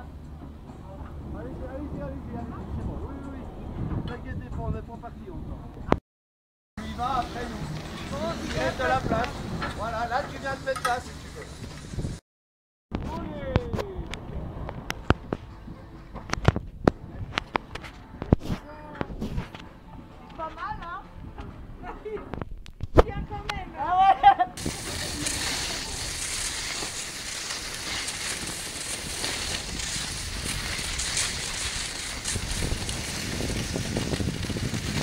allez allez-y, allez-y, allez c'est bon. Oui, oui, oui. T'inquiétez pas, on n'est pas parti encore. On y va après nous. Il reste de la place. Voilà, là tu viens de mettre place.